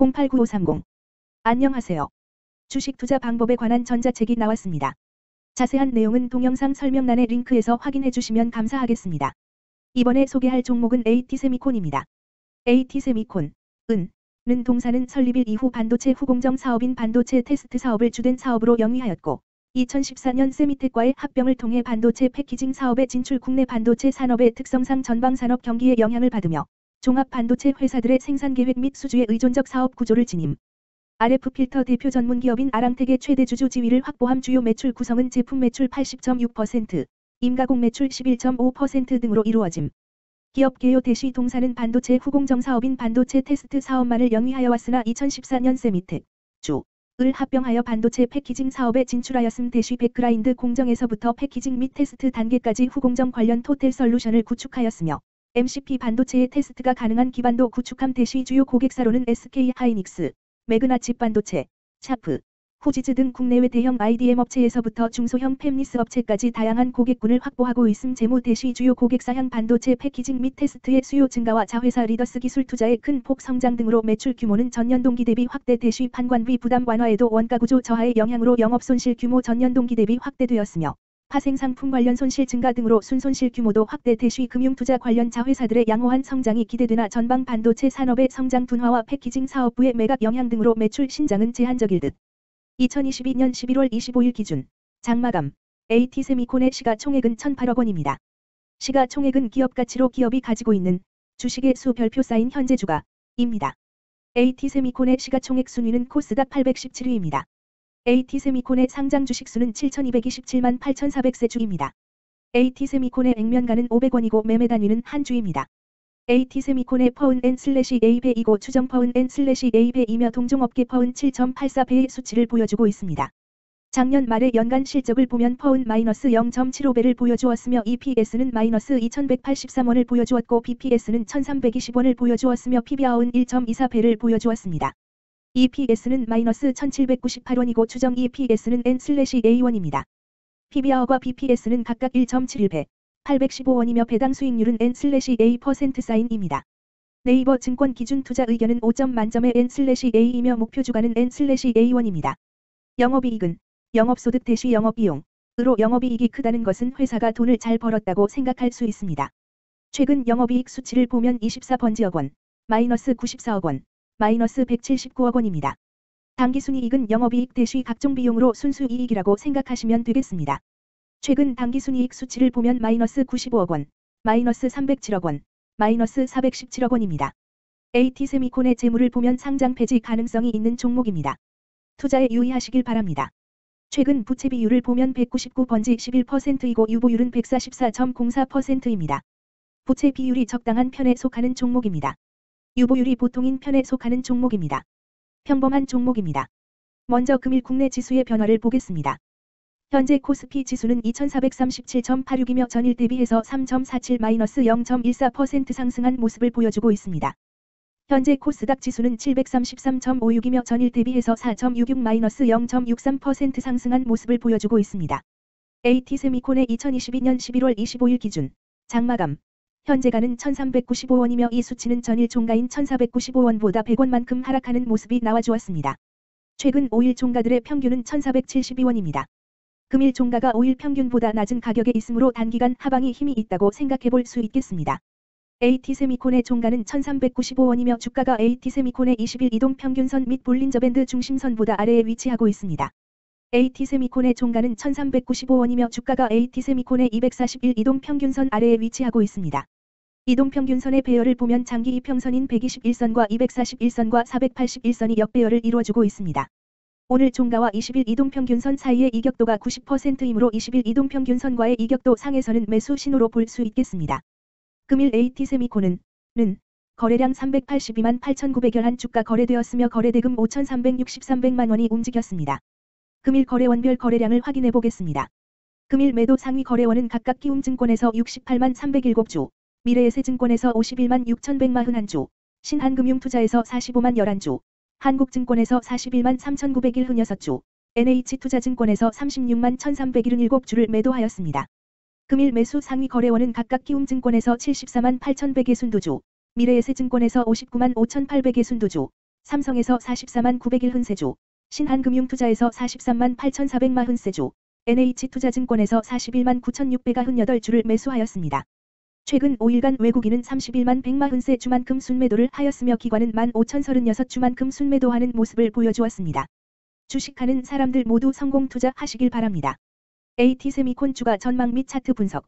089530. 안녕하세요. 주식 투자 방법에 관한 전자책이 나왔습니다. 자세한 내용은 동영상 설명란의 링크에서 확인해 주시면 감사하겠습니다. 이번에 소개할 종목은 AT세미콘입니다. AT세미콘, 은, 는 동사는 설립일 이후 반도체 후공정 사업인 반도체 테스트 사업을 주된 사업으로 영위하였고 2014년 세미텍과의 합병을 통해 반도체 패키징 사업의 진출 국내 반도체 산업의 특성상 전방 산업 경기에 영향을 받으며 종합 반도체 회사들의 생산 계획 및 수주의 의존적 사업 구조를 지님. RF 필터 대표 전문 기업인 아랑텍의 최대 주주 지위를 확보함 주요 매출 구성은 제품 매출 80.6%, 임가공 매출 11.5% 등으로 이루어짐. 기업 개요 대시 동사는 반도체 후공정 사업인 반도체 테스트 사업만을 영위하여 왔으나 2014년 세미텍 주 을 합병하여 반도체 패키징 사업에 진출하였음 대시 back grind 공정에서부터 패키징 및 테스트 단계까지 후공정 관련 total solution을 구축하였으며 MCP 반도체의 테스트가 가능한 기반도 구축함 대시 주요 고객사로는 SK 하이닉스, 매그나칩 반도체, 샤프, 후지쯔 등 국내외 대형 IDM 업체에서부터 중소형 팹리스 업체까지 다양한 고객군을 확보하고 있음 재무 대시 주요 고객사향 반도체 패키징 및 테스트의 수요 증가와 자회사 리더스 기술 투자의 큰 폭 성장 등으로 매출 규모는 전년 동기 대비 확대 대시 판관비 부담 완화에도 원가 구조 저하의 영향으로 영업 손실 규모 전년 동기 대비 확대되었으며 파생 상품 관련 손실 증가 등으로 순손실 규모도 확대 대시 금융투자 관련 자회사들의 양호한 성장이 기대되나 전방 반도체 산업의 성장 둔화와 패키징 사업부의 매각 영향 등으로 매출 신장은 제한적일 듯. 2022년 11월 25일 기준 장마감 AT세미콘의 시가총액은 1,008억 원입니다. 시가총액은 기업가치로 기업이 가지고 있는 주식의 수 별표 쌓인 현재 주가입니다. AT세미콘의 시가총액 순위는 코스닥 817위입니다. AT세미콘의 상장 주식수는 7,227만 8,400세 주입니다. AT세미콘의 액면가는 500원이고 매매 단위는 한 주입니다. AT세미콘의 PER은 N 슬래시 A배이고 추정 PER은 N 슬래시 A배이며 동종업계 PER은 7.84배의 수치를 보여주고 있습니다. 작년 말의 연간 실적을 보면 PER은 마이너스 0.75배를 보여주었으며 EPS는 마이너스 2183원을 보여주었고 BPS는 1320원을 보여주었으며 PBR은 1.24배를 보여주었습니다. EPS는 마이너스 1798원이고 추정 EPS는 N/A1입니다. PBR과 BPS는 각각 1.71배, 815원이며 배당 수익률은 N/A% 사인입니다. 네이버 증권 기준 투자 의견은 5점 만점의 N/A이며 목표 주가는 N/A1입니다. 영업이익은 영업소득 대시 영업비용, 으로 영업이익이 크다는 것은 회사가 돈을 잘 벌었다고 생각할 수 있습니다. 최근 영업이익 수치를 보면 24번지억 원, 마이너스 94억 원, 마이너스 179억 원입니다. 당기순이익은 영업이익 대시 각종 비용으로 순수이익이라고 생각하시면 되겠습니다. 최근 당기순이익 수치를 보면 마이너스 95억 원, 마이너스 307억 원, 마이너스 417억 원입니다. AT세미콘의 재물을 보면 상장 폐지 가능성이 있는 종목입니다. 투자에 유의하시길 바랍니다. 최근 부채 비율을 보면 199번지 11%이고 유보율은 144.04%입니다. 부채 비율이 적당한 편에 속하는 종목입니다. 유보율이 보통인 편에 속하는 종목입니다. 평범한 종목입니다. 먼저 금일 국내 지수의 변화를 보겠습니다. 현재 코스피 지수는 2437.86이며 전일 대비해서 3.47-0.14% 상승한 모습을 보여주고 있습니다. 현재 코스닥 지수는 733.56이며 전일 대비해서 4.66-0.63% 상승한 모습을 보여주고 있습니다. AT세미콘의 2022년 11월 25일 기준 장마감 현재가는 1395원이며 이 수치는 전일 종가인 1495원보다 100원만큼 하락하는 모습이 나와주었습니다. 최근 5일 종가들의 평균은 1472원입니다. 금일 종가가 5일 평균보다 낮은 가격에 있으므로 단기간 하방이 힘이 있다고 생각해 볼 수 있겠습니다. AT세미콘의 종가는 1395원이며 주가가 AT세미콘의 20일 이동 평균선 및 볼린저밴드 중심선보다 아래에 위치하고 있습니다. AT세미콘의 종가는 1395원이며 주가가 AT세미콘의 241 이동 평균선 아래에 위치하고 있습니다. 이동 평균선의 배열을 보면 장기 이평선인 121선과 241선과 481선이 역배열을 이루어주고 있습니다. 오늘 종가와 20일 이동평균선 사이의 이격도가 90%이므로 20일 이동평균선과의 이격도 상에서는 매수 신호로 볼 수 있겠습니다. 금일 AT세미콘은 는 거래량 382만 8,900여 한 주가 거래되었으며 거래대금 5,363백만 원이 움직였습니다. 금일 거래원별 거래량을 확인해 보겠습니다. 금일 매도 상위 거래원은 각각 키움증권에서 68만 307주, 미래에셋증권에서 51만 6,141주, 신한금융투자에서 45만 11주, 한국증권에서 41만 3,901흔6주, NH투자증권에서 36만 1,377주를 매도하였습니다. 금일 매수 상위 거래원은 각각 키움증권에서 74만 8,100의 순두주, 미래에셋증권에서 59만 5,800의 순두주, 삼성에서 44만 901흔세주, 신한금융투자에서 43만 8,440세주, NH투자증권에서 41만 9,698주를 매수하였습니다. 최근 5일간 외국인은 31만 100만흔세 주만큼 순매도를 하였으며 기관은 1만 5,036주만큼 순매도하는 모습을 보여주었습니다. 주식하는 사람들 모두 성공 투자하시길 바랍니다. AT세미콘 주가 전망 및 차트 분석